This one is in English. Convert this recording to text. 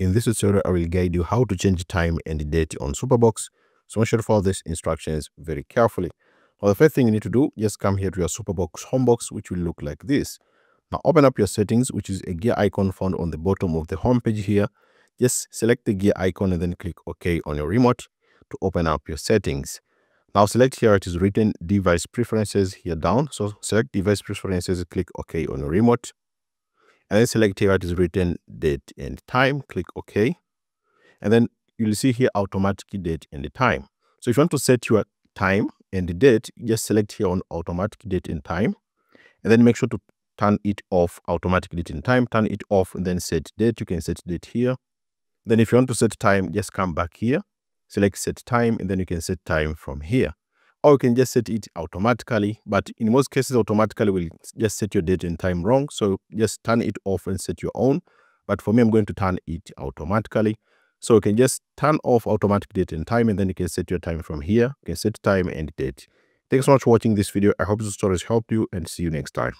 In this tutorial, I will guide you how to change time and date on Superbox. So make sure to follow these instructions very carefully. Now, the first thing you need to do, just come here to your Superbox homebox, which will look like this. Now, open up your settings, which is a gear icon found on the bottom of the home page here. Just select the gear icon and then click OK on your remote to open up your settings. Now select here it is written device preferences here down. So select device preferences, click OK on your remote. And then select here it is written date and time, click OK. And then you'll see here automatically date and the time. So if you want to set your time and the date, just select here on automatic date and time. And then make sure to turn it off automatic date and time, turn it off and then set date. You can set date here. Then if you want to set time, just come back here select set time and then you can set time from here or you can just set it automatically but in most cases automatically will just set your date and time wrong. So just turn it off and set your own. But for me i'm going to turn it automatically. So you can just turn off automatic date and time and then you can set your time from here. You can set time and date. Thanks so much for watching this video. I hope this tutorial has helped you and see you next time